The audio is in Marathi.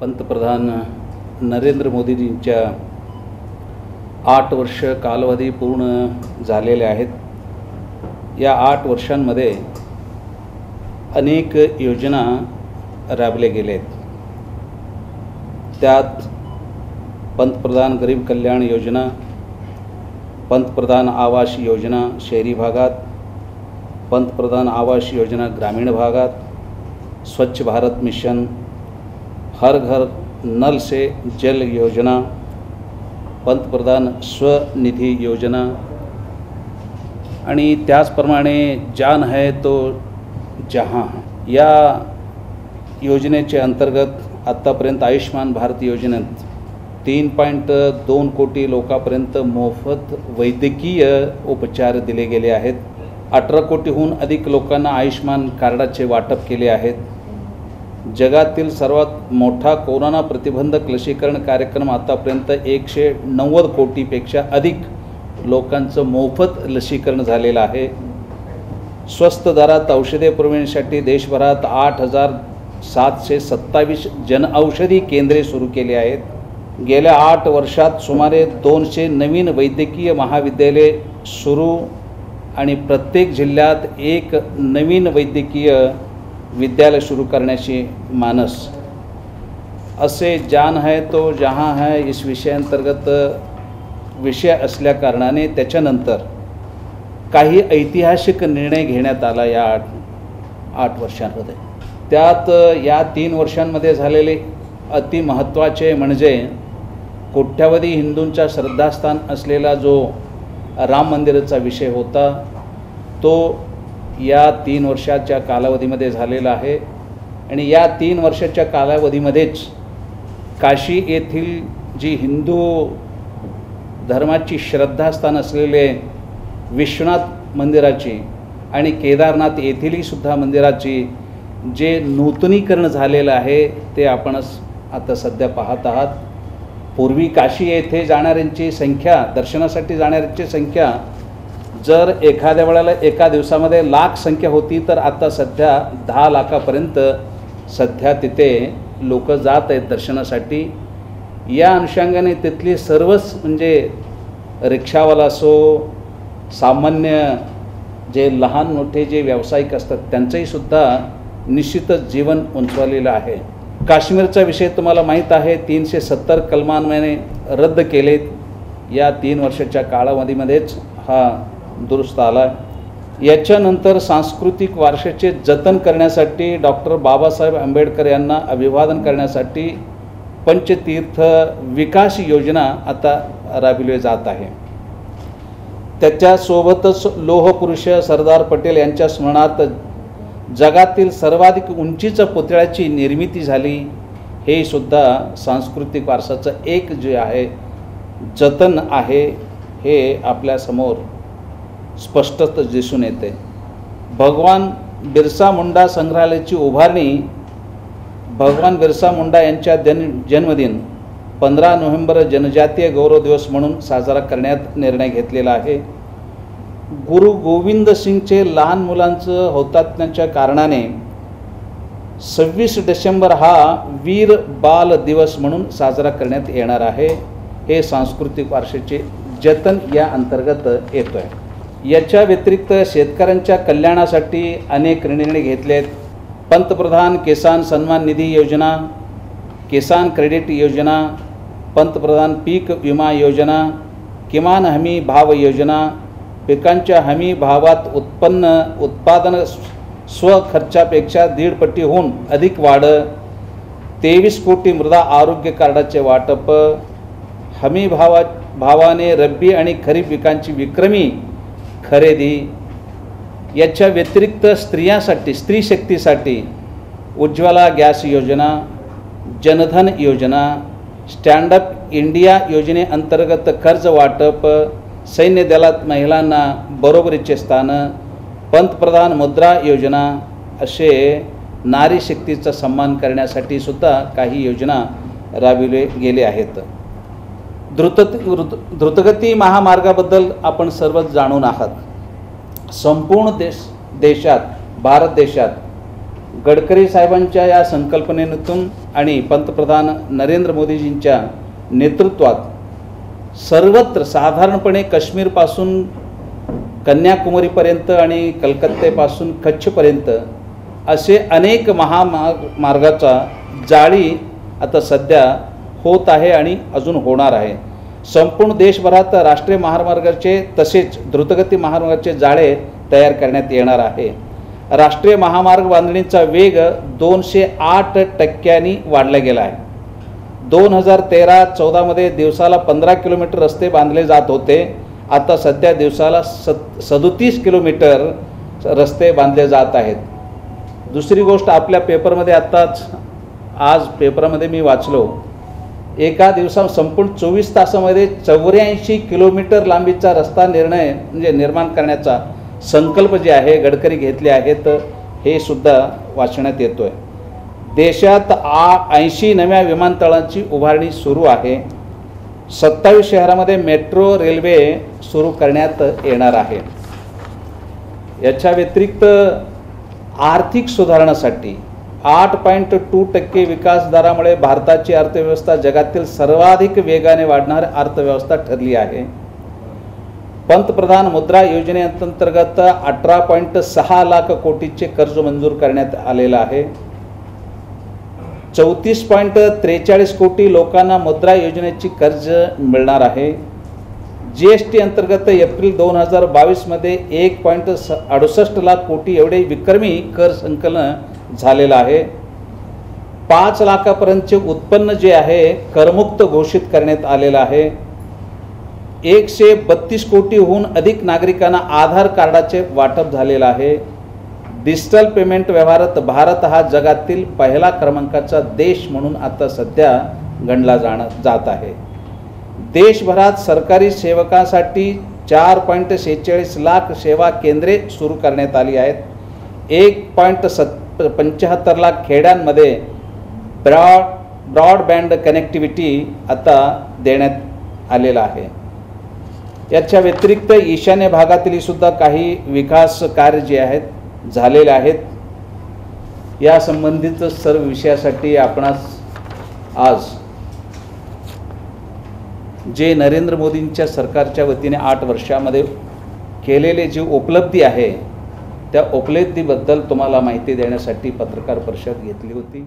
पंतप्रधान नरेंद्र मोदीजींच्या आठ वर्ष कालावधी पूर्ण झालेले आहेत. या आठ वर्षांमध्ये अनेक योजना राबल्या गेल्या आहेत. त्यात पंतप्रधान गरीब कल्याण योजना पंतप्रधान आवास योजना शहरी भागात पंतप्रधान आवास योजना ग्रामीण भागात स्वच्छ भारत मिशन हर घर नल से जल योजना पंतप्रधान स्वनिधी योजना। आणि त्याचप्रमाणे जान है तो जहां या योजनेचे अंतर्गत आत्तापर्यंत आयुष्मान भारत योजनेत तीन पॉईंट दोन कोटी लोकांपर्यंत मोफत वैद्यकीय उपचार दिले गेले आहेत. अठरा कोटीहून अधिक लोकांना आयुष्मान कार्डाचे वाटप केले आहेत. जगातील सर्वात मोठा कोरोना प्रतिबंधक लसीकरण कार्यक्रम आतापर्यंत एकशे नव्वद कोटीपेक्षा अधिक लोकांचं मोफत लसीकरण झालेलं आहे. स्वस्त दरात औषधे पुरवण्यासाठी देशभरात आठ हजार सातशे सत्तावीस जनऔषधी केंद्रे सुरू केली आहेत. गेल्या आठ वर्षात सुमारे दोनशे नवीन वैद्यकीय महाविद्यालये सुरू आणि प्रत्येक जिल्ह्यात एक नवीन वैद्यकीय विद्यालय सुरू करण्याची मानस. असे जान है तो जहां है इस विषयांतर्गत विषय असल्याकारणाने त्याच्यानंतर काही ऐतिहासिक निर्णय घेण्यात आला या आठ आठ वर्षांमध्ये. त्यात या तीन वर्षांमध्ये झालेले अतिमहत्त्वाचे म्हणजे कोट्यावधी हिंदूंचा श्रद्धास्थान असलेला जो राम मंदिराचा विषय होता तो या तीन वर्षाच्या कालावधीमध्ये झालेला आहे. आणि या तीन वर्षाच्या कालावधीमध्येच काशी येथील जी हिंदू धर्माची श्रद्धास्थान असलेले विश्वनाथ मंदिराची आणि केदारनाथ येथीलही सुद्धा मंदिराची जे नूतनीकरण झालेलं आहे ते आपणच आता सध्या पाहत आहात. पूर्वी काशी येथे जाणाऱ्यांची संख्या दर्शनासाठी जाणाऱ्यांची संख्या जर एखाद्या वेळेला एका दिवसामध्ये लाख संख्या होती तर आता सध्या दहा लाखापर्यंत सध्या तिथे लोक जात आहेत दर्शनासाठी. या अनुषंगाने तिथली सर्वच म्हणजे रिक्षावाला असो सामान्य जे लहान मोठे जे व्यावसायिक असतात त्यांचंही सुद्धा निश्चितच जीवन उंचवलेलं आहे. काश्मीरचा विषय तुम्हाला माहीत आहे तीनशे सत्तर कलमांमध्ये रद्द केलेत. या तीन वर्षाच्या काळावधीमध्येच हा दुरुस्त आला आहे याच्यानंतर सांस्कृतिक वारशाचे जतन करण्यासाठी डॉक्टर बाबासाहेब आंबेडकर यांना अभिवादन करण्यासाठी पंचतीर्थ विकास योजना आता राबविली जात आहे. त्याच्यासोबतच लोहपुरुष सरदार पटेल यांच्या स्मरणात जगातील सर्वाधिक उंचीच्या पुतळ्याची निर्मिती झाली. हे सुद्धा सांस्कृतिक वारसाचं एक जे आहे जतन आहे हे आपल्यासमोर स्पष्टच दिसून येते. भगवान बिरसा मुंडा संग्रहालयाची उभारणी भगवान बिरसा मुंडा यांच्या जन जन्मदिन पंधरा नोव्हेंबर जनजातीय गौरव दिवस म्हणून साजरा करण्यात निर्णय घेतलेला आहे. गुरु गोविंद सिंगचे लहान मुलांचं होतात्म्याच्या कारणाने सव्वीस डिसेंबर हा वीर बाल दिवस म्हणून साजरा करण्यात येणार आहे. हे सांस्कृतिक वारशाचे जतन या अंतर्गत येतो आहे याच्या व्यतिरिक्त शेतकऱ्यांच्या कल्याणासाठी अनेक निर्णय घेतलेत. पंतप्रधान किसान सन्मान निधी योजना किसान क्रेडिट योजना पंतप्रधान पीक विमा योजना किमान हमी भाव योजना पिकांच्या हमी भावात उत्पन्न उत्पादन स्वखर्चापेक्षा दीडपटीहून अधिक वाढ तेवीस कोटी मृदा आरोग्य कार्डाचे वाटप हमी भावा भावाने रब्बी आणि खरीप पिकांची विक्रमी खरेदी याच्या व्यतिरिक्त स्त्रियांसाठी स्त्री शक्तीसाठी उज्ज्वला गॅस योजना जनधन योजना स्टँडअप इंडिया योजनेअंतर्गत कर्ज वाटप सैन्य दलात महिलांना बरोबरीचे स्थान पंतप्रधान मुद्रा योजना असे नारी शक्तीचा सन्मान करण्यासाठी सुद्धा काही योजना राबविले गेले आहेत. द्रुत द्रुतगती महामार्गाबद्दल आपण सर्वच जाणून आहात. संपूर्ण देश देशात भारत देशात गडकरी साहेबांच्या या संकल्पनेतून आणि पंतप्रधान नरेंद्र मोदीजींच्या नेतृत्वात सर्वत्र साधारणपणे काश्मीरपासून कन्याकुमारीपर्यंत आणि कलकत्तेपासून कच्छपर्यंत असे अनेक महामार्ग मार्गाचा जाळी आता सध्या होत आहे आणि अजून होणार आहे. संपूर्ण देशभरात राष्ट्रीय महामार्गाचे तसेच द्रुतगती महामार्गाचे जाळे तयार करण्यात येणार आहे. राष्ट्रीय महामार्ग बांधणीचा वेग दोनशे आठ टक्क्यांनी वाढला गेला आहे. दोन हजार तेरा चौदामध्ये दिवसाला पंधरा किलोमीटर रस्ते बांधले जात होते. आता सध्या दिवसाला सत सदोतीस किलोमीटर रस्ते बांधले जात आहेत. दुसरी गोष्ट आपल्या पेपरमध्ये आत्ताच आज पेपरामध्ये मी वाचलो. एका दिवसा संपूर्ण चोवीस तासामध्ये चौऱ्याऐंशी किलोमीटर लांबीचा रस्ता निर्णय म्हणजे निर्माण करण्याचा संकल्प जे आहे गडकरी घेतले आहेत हे सुद्धा वाचण्यात येतो आहे देशात आ ऐंशी नव्या विमानतळांची उभारणी सुरू आहे. सत्तावीस शहरामध्ये मेट्रो रेल्वे सुरू करण्यात येणार आहे. याच्या व्यतिरिक्त आर्थिक सुधारणासाठी आठ पॉईंट टू टक्के विकास दरामुळे भारताची अर्थव्यवस्था जगातील सर्वाधिक वेगाने वाढणारी अर्थव्यवस्था ठरली आहे. पंतप्रधान मुद्रा योजनेअंतर्गत अठरा पॉईंट सहा लाख कोटीचे कर्ज मंजूर करण्यात आलेलं आहे. चौतीस पॉईंट त्रेचाळीस कोटी लोकांना मुद्रा योजनेची कर्ज मिळणार आहे. जी एस टी अंतर्गत एप्रिल दोन हजार बावीसमध्ये एक पॉईंट स अडुसष्ट लाख कोटी एवढे विक्रमी कर संकलन झालेलं आहे. पाच लाखापर्यंतचे उत्पन्न जे आहे करमुक्त घोषित करण्यात आलेलं आहे. एकशे बत्तीस कोटीहून अधिक नागरिकांना आधार कार्डाचे वाटप झालेलं आहे. डिजिटल पेमेंट व्यवहारात भारत हा जगातील पहिला क्रमांकाचा देश म्हणून आता सध्या गणला जाण जात आहे. देशभरात सरकारी सेवकांसाठी चार पॉईंट शेहेचाळीस लाख सेवा केंद्रे सुरू करण्यात आली आहेत. एक पॉईंट सत् पंच्याहत्तर लाख खेड्यांमध्ये ब्रॉड ब्रॉडबँड कनेक्टिव्हिटी आता देण्यात आलेलं आहे. याच्या व्यतिरिक्त ईशान्य भागातील सुद्धा काही विकास कार्य जे आहेत झालेले आहेत. या संबंधित सर्व विषयासाठी आपणास आज जे नरेंद्र मोदींच्या सरकारच्या वतीने आठ वर्षामध्ये केलेले जी उपलब्धी आहे त्या उपलब्धीबद्दल तुम्हाला माहिती देण्यासाठी पत्रकार परिषद घेतली होती.